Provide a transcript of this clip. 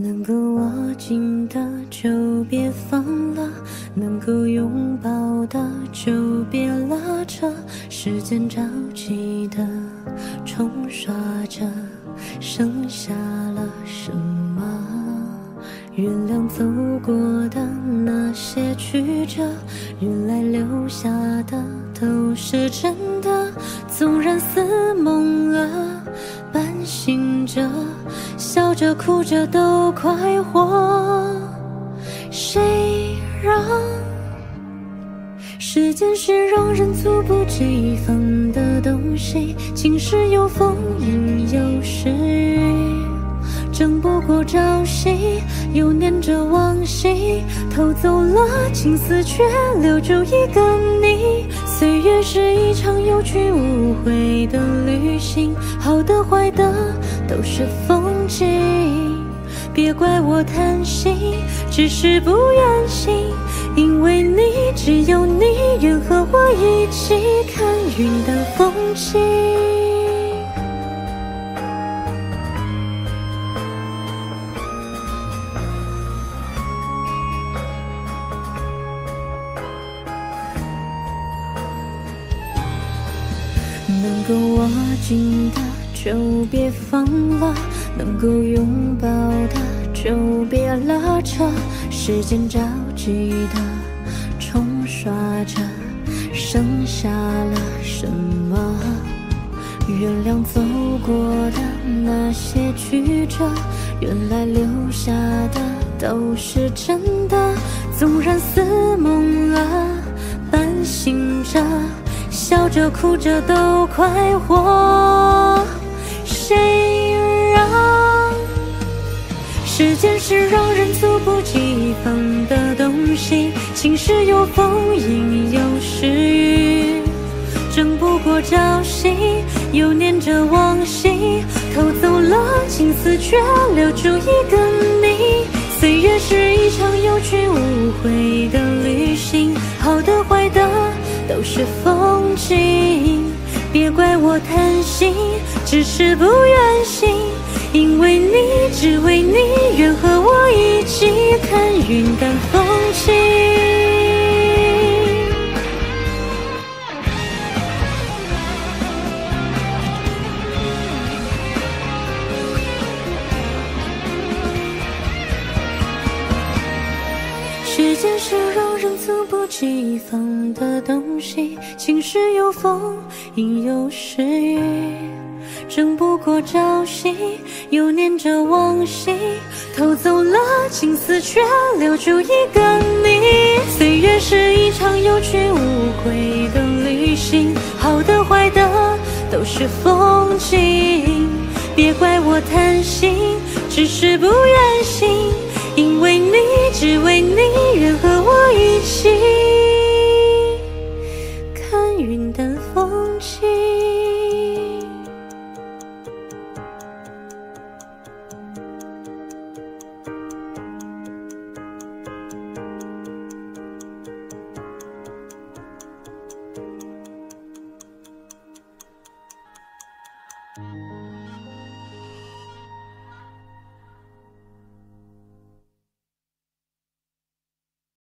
能够握紧的就别放了，能够拥抱的就别拉扯。时间着急的刷着，剩下了什么？原谅走过的那些曲折，原来留下的都是真的。纵然似梦了，半醒着。笑着哭着都快活，时间是让人猝不及防的东西？晴时有风，阴有时雨，争不过朝夕，又念着往昔，偷走了青丝，却留住一个你。岁月是一场有去无回的旅行，好的坏的都是风景。别怪我贪心，只是不愿醒，因为你只有你和我一起看云淡风轻。能够握紧的就别放了。能够拥抱的就别拉扯，时间着急的冲刷着，剩下了什么？原谅走过的那些曲折，原来留下的都是真的。纵然似梦啊，半醒着，笑着哭着都快活。谁？时间是让人猝不及防的东西，晴时有风，阴有时雨，争不过朝夕，又念着往昔，偷走了青丝，却留住一个你。岁月是一场有去无回的旅行，好的坏的都是风景，别怪我贪心，只是不愿醒。因为你，只为你，愿和我一起看云淡风轻。时间是让人猝不及防的东西，晴时有风，阴有时雨。争不过朝夕，又念着往昔，偷走了青丝，却留住一个你。岁月是一场有去无回的旅行，好的坏的都是风景。别怪我贪心，只是不愿醒，因为你，只为你，